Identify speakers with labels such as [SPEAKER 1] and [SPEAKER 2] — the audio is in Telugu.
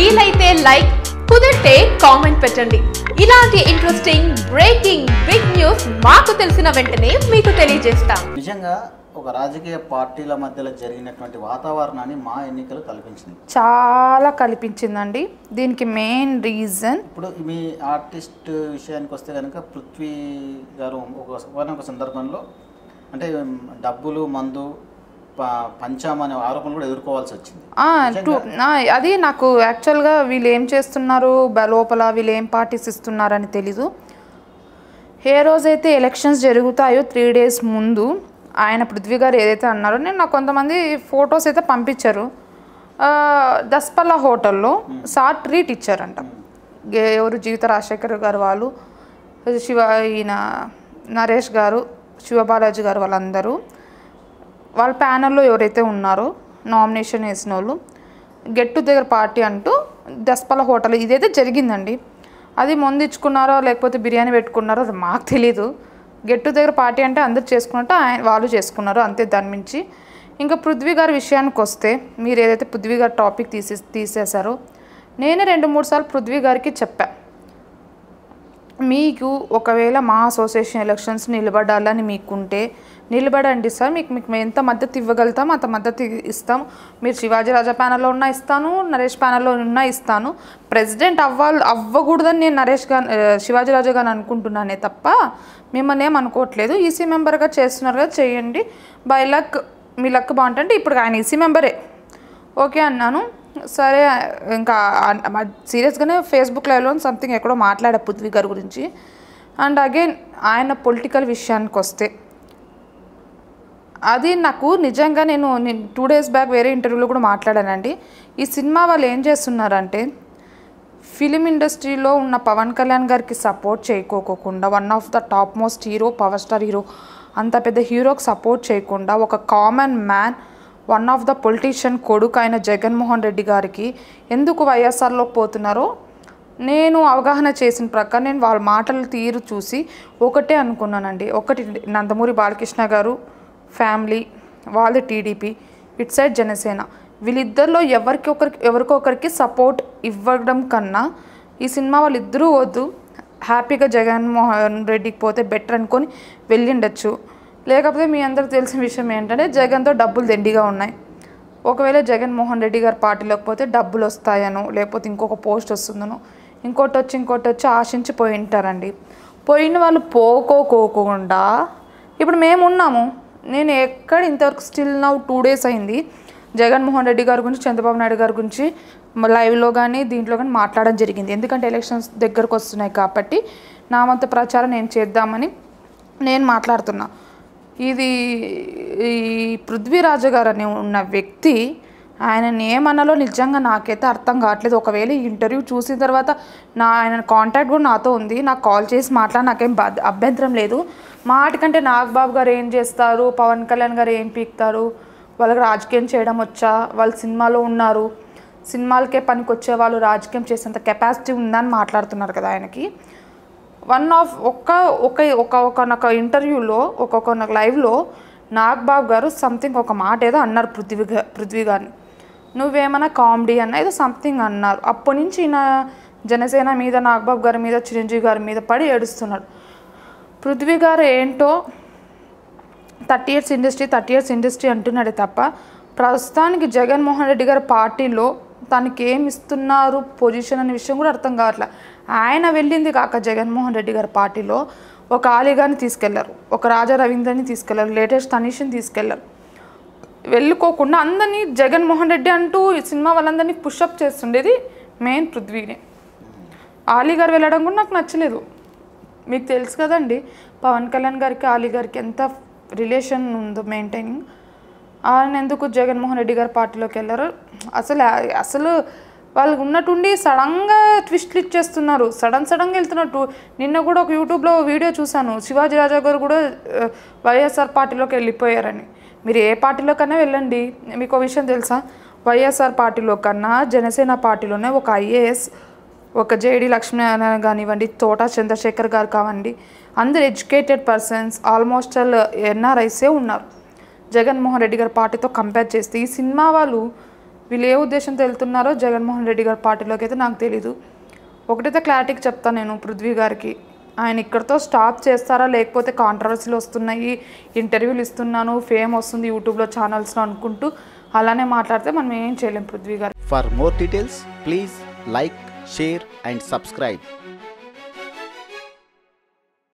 [SPEAKER 1] వీలైతే లైక్ కుదిరితే కామెంట్ పెట్టండి. ఇలాంటి ఇంట్రెస్టింగ్ బ్రేకింగ్ బిగ్ న్యూస్ మాకు తెలిసిన వెంటనే మీకు తెలియజేస్తాం.
[SPEAKER 2] నిజంగా ఒక రాజకీయ పార్టీల మధ్యలో జరిగినటువంటి వాతావరణాన్ని మా ఎన్నికలు కల్పించింది.
[SPEAKER 3] చాలా కల్పించిందండి. దీనికి మెయిన్ రీజన్
[SPEAKER 2] ఇప్పుడు మీ ఆర్టిస్ట్ విషయానికి వస్తే కనుక పృథ్వీ గారు ఒక ఒక సందర్భంలో అంటే డబ్బులు మందు ప- పంచాం అనే ఆరోపణలు కూడా ఎదుర్కోవాల్సి వచ్చింది.
[SPEAKER 3] అది నాకు యాక్చువల్గా వీళ్ళు ఏం చేస్తున్నారు లోపల వీళ్ళు ఏం పార్టీస్ ఇస్తున్నారని తెలీదు. ఏ రోజైతే ఎలక్షన్స్ జరుగుతాయో త్రీ డేస్ ముందు ఆయన పృథ్వీ గారు ఏదైతే అన్నారో నేను నాకు కొంతమంది ఫొటోస్ అయితే పంపించారు. దస్పల్లా హోటల్లో సార్ ట్రీట్ ఇచ్చారంట. ఎవరు జీవిత రాజశేఖర్ గారు వాళ్ళు శివ ఈయన నరేష్ గారు శివబాలాజీ గారు వాళ్ళందరూ. వాళ్ళ ప్యానల్లో ఎవరైతే ఉన్నారో నామినేషన్ వేసిన వాళ్ళు గెట్ టుగెదర్ పార్టీ అంటూ దస్పల హోటల్ ఇదైతే జరిగిందండి. అది ముందు ఇచ్చుకున్నారో లేకపోతే బిర్యానీ పెట్టుకున్నారో అది మాకు తెలీదు. గెట్ టుగెదర్ పార్టీ అంటే అందరు చేసుకున్నట్టు ఆయన వాళ్ళు చేసుకున్నారు అంతే దాని మించి. ఇంకా పృథ్వీ గారి విషయానికి వస్తే మీరు ఏదైతే పృథ్వీ గారి టాపిక్ తీసే తీసేశారో నేనే రెండు మూడు సార్లు పృథ్వీ గారికి చెప్పాను మీకు ఒకవేళ మా అసోసియేషన్ ఎలక్షన్స్ నిలబడాలని మీకుంటే నిలబడండి సార్. మీకు మీకు మేము ఎంత మద్దతు ఇవ్వగలుగుతాం అంత మద్దతు ఇస్తాం. మీరు శివాజీ రాజా ప్యానల్లో ఉన్నా ఇస్తాను నరేష్ ప్యానల్లో ఉన్నా ఇస్తాను. ప్రెసిడెంట్ అవ్వాలి అవ్వకూడదని నేను నరేష్గా శివాజీ రాజా గారు అనుకుంటున్నానే తప్ప మిమ్మల్ని ఏం అనుకోవట్లేదు. ఈసీ మెంబర్గా చేస్తున్నారు కదా చేయండి. బై లక్ మీ లక్ బాగుంటుంది ఇప్పుడు ఆయన ఈసీ మెంబరే ఓకే అన్నాను. సరే ఇంకా సీరియస్గానే ఫేస్బుక్ లైవ్లో సంథింగ్ ఎక్కడో మాట్లాడా పృథ్వీ గారి గురించి. అండ్ అగైన్ ఆయన పొలిటికల్ విషయానికి వస్తే అది నాకు నిజంగా నేను నేను టూ డేస్ బ్యాక్ వేరే ఇంటర్వ్యూలో కూడా మాట్లాడానండి. ఈ సినిమా వాళ్ళు ఏం చేస్తున్నారంటే ఫిలిం ఇండస్ట్రీలో ఉన్న పవన్ కళ్యాణ్ గారికి సపోర్ట్ చేయకోకుండా one of the top most hero power star hero అంత పెద్ద హీరోకి సపోర్ట్ చేయకుండా ఒక common man one of the politician కొడుకు అయిన జగన్మోహన్ రెడ్డి గారికి ఎందుకు వైఎస్ఆర్లోకి పోతున్నారో నేను అవగాహన చేసిన ప్రకారం నేను వాళ్ళ మాటలు తీరు చూసి ఒకటే అనుకున్నానండి. ఒకటి నందమూరి బాలకృష్ణ గారు ఫ్యామిలీ వాళ్ళది టీడీపీ ఇట్ సైడ్ జనసేన. వీళ్ళిద్దరిలో ఎవరికి ఒకరికి ఎవరికొకరికి సపోర్ట్ ఇవ్వడం కన్నా ఈ సినిమా వాళ్ళిద్దరూ వద్దు హ్యాపీగా జగన్మోహన్ రెడ్డికి పోతే బెటర్ అనుకొని వెళ్ళిండొచ్చు లేకపోతే మీ అందరికి తెలిసిన విషయం ఏంటంటే జగన్తో డబ్బులు దండిగా ఉన్నాయి. ఒకవేళ జగన్మోహన్ రెడ్డి గారి పార్టీలోకి పోతే డబ్బులు వస్తాయనో లేకపోతే ఇంకొక పోస్ట్ వస్తుందనో ఇంకోటి వచ్చి ఇంకోటి వచ్చి ఆశించి పోయి ఉంటారండి. పోయిన వాళ్ళు పోకోకోకుండా ఇప్పుడు మేము ఉన్నాము. నేను ఎక్కడ ఇంతవరకు స్టిల్ నౌ టూ డేస్ అయింది. జగన్మోహన్ రెడ్డి గారి గురించి చంద్రబాబు నాయుడు గారి గురించి లైవ్లో కానీ దీంట్లో కానీ మాట్లాడడం జరిగింది. ఎందుకంటే ఎలక్షన్స్ దగ్గరకు వస్తున్నాయి కాబట్టి నా వంతు ప్రచారం నేను చేద్దామని నేను మాట్లాడుతున్నా. ఇది ఈ పృథ్వీరాజు గారు అనే ఉన్న వ్యక్తి ఆయనని ఏమన్నాలో నిజంగా నాకైతే అర్థం కావట్లేదు. ఒకవేళ ఈ ఇంటర్వ్యూ చూసిన తర్వాత నా ఆయన కాంటాక్ట్ కూడా నాతో ఉంది. నాకు కాల్ చేసి మాట్లాడి నాకేం అభ్యంతరం లేదు. మాటికంటే నాగబాబు గారు ఏం చేస్తారు? పవన్ కళ్యాణ్ గారు ఏం పీక్తారు? వాళ్ళకి రాజకీయం చేయడం వచ్చా? వాళ్ళు సినిమాలో ఉన్నారు. సినిమాలకే పనికొచ్చే వాళ్ళు రాజకీయం చేసేంత కెపాసిటీ ఉందని మాట్లాడుతున్నారు కదా ఆయనకి. వన్ ఆఫ్ ఒక్క ఒక ఒక ఒకనొక ఇంటర్వ్యూలో ఒక్కొక్క లైవ్లో నాగబాబు గారు సంథింగ్ ఒక మాట ఏదో అన్నారు పృథ్వీ గా- పృథ్వీ గారిని. నువ్వేమైనా కామెడీ అన్న ఏదో సంథింగ్ అన్నారు. అప్పటి నుంచి ఈయన జనసేన మీద నాగబాబు గారి మీద చిరంజీవి గారి మీద పడి ఏడుస్తున్నాడు. పృథ్వీ గారు ఏంటో thirty years industry thirty years industry అంటున్నాడే తప్ప ప్రస్తుతానికి జగన్మోహన్ రెడ్డి గారి పార్టీలో తనకి ఏమి ఇస్తున్నారు? పొజిషన్ అనే విషయం కూడా అర్థం కావట్లే. ఆయన వెళ్ళింది కాక జగన్మోహన్ రెడ్డి గారి పార్టీలో ఒక ఆలిగాని తీసుకెళ్ళారు. ఒక రాజా రవీంద్రని తీసుకెళ్ళారు. లేటెస్ట్ తనీష్ని తీసుకెళ్ళారు. వెళ్ళుకోకుండా అందరినీ జగన్మోహన్ రెడ్డి అంటూ ఈ సినిమా వాళ్ళందరినీ పుషప్ చేస్తుండేది మెయిన్ పృథ్వీనే. ఆలీ గారు వెళ్ళడం కూడా నాకు నచ్చలేదు. మీకు తెలుసు కదండి పవన్ కళ్యాణ్ గారికి ఆలీ గారికి ఎంత రిలేషన్ ఉందో మెయింటైనింగ్ ఆయన ఎందుకు జగన్మోహన్ రెడ్డి గారి పార్టీలోకి వెళ్ళారు అసలు అసలు వాళ్ళు ఉన్నట్టుండి సడన్గా ట్విస్ట్లు ఇచ్చేస్తున్నారు. సడన్ సడన్గా వెళ్తున్నట్టు. నిన్న కూడా ఒక యూట్యూబ్లో వీడియో చూశాను. శివాజీ రాజా గారు కూడా వైఎస్ఆర్ పార్టీలోకి వెళ్ళిపోయారని. మీరు ఏ పార్టీలో కన్నా వెళ్ళండి. మీకు ఒక విషయం తెలుసా? వైఎస్ఆర్ పార్టీలో కన్నా జనసేన పార్టీలోనే ఒక ఐఏఎస్ ఒక జేడి లక్ష్మీనారాయణ కానివ్వండి తోట చంద్రశేఖర్ గారు కావండి అందరు ఎడ్యుకేటెడ్ పర్సన్స్ ఆల్మోస్ట్ ఆల్ ఎన్ఆర్ఐసే ఉన్నారు. జగన్మోహన్ రెడ్డి గారి పార్టీతో కంపేర్ చేస్తే ఈ సినిమా వాళ్ళు వీళ్ళు ఏ ఉద్దేశంతో వెళ్తున్నారో జగన్మోహన్ రెడ్డి గారి పార్టీలోకి అయితే నాకు తెలీదు. ఒకటైతే క్లారిటీకి చెప్తాను నేను పృథ్వీ గారికి. ఆయన ఇక్కడితో స్టాప్ చేస్తారా? లేకపోతే కాంట్రవర్సీలు వస్తున్నాయి ఇంటర్వ్యూలు ఇస్తున్నాను ఫేమ్ వస్తుంది యూట్యూబ్లో ఛానల్స్లో అనుకుంటూ అలానే మాట్లాడితే మనం ఏం చేయలేం పృథ్వీ గారు.
[SPEAKER 2] For more details please like share and subscribe